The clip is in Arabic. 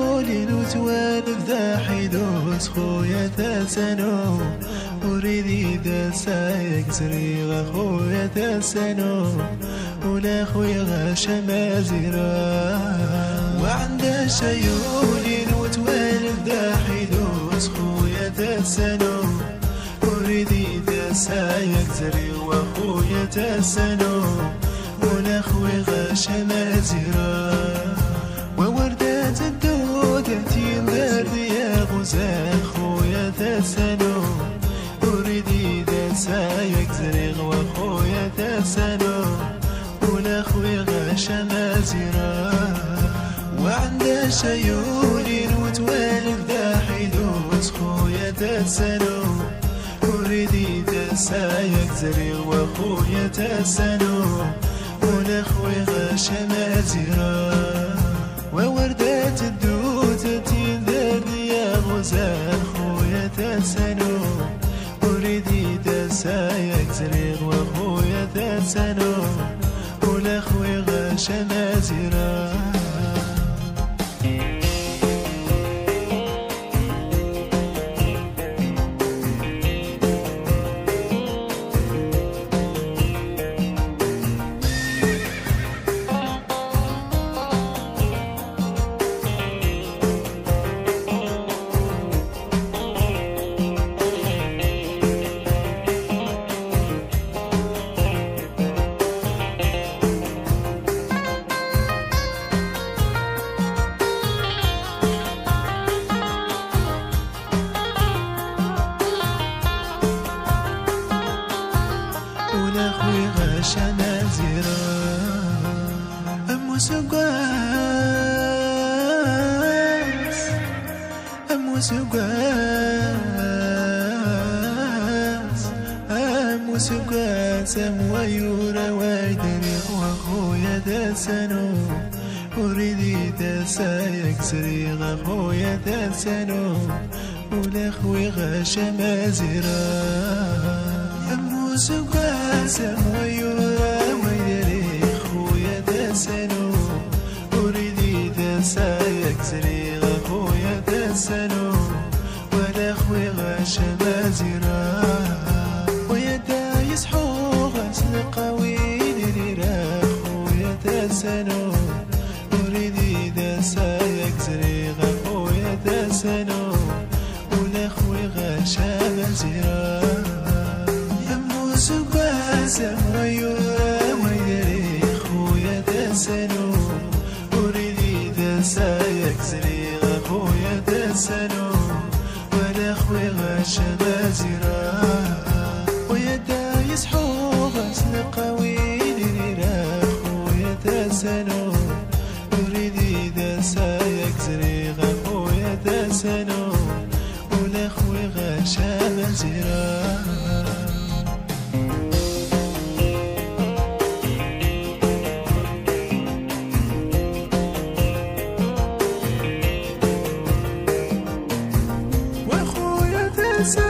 شيولي نتوالد ذا حيدوس خويا تاسنو وريدي دا سايق زريغ خويا تاسنو ولا خويا غاشا مازيرا وعند شيولي نتوالد ذا حيدوس خويا تاسنو وريدي دا سايق زريغ وخويا تاسنو أريد ذا سايق زريغ وخويا تسنو ولا خويا غاشا مازرا. وعند شيولي وتوالد حيدوس خويا أريد ذا سايق زريغ وخويا تسنو ولا خويا غاشا مازرا. سقاس أم سقاس أم سقاس أم ويورا ويدريق وخويا دسنو أريد دسايق سريغ خويا دسنو ولا خوي غاشا مازرة أموس وقاسم ويورا دسايق زريغ خويا دسنو ولا خوي غاش مازرا ويا دايس حوغس لقوين ريرا خويا دسنو أريدي دسايق زريغ خويا دسنو ولا خوي غاش مازرا سقاسم ويورا ويدري ولا خوي غاش مازرا ويا دايس حوغس لقوين ريرا خويا دسنو أريدي دسايق زريغ خويا دسنو ولا خوي غاش مازرا inside.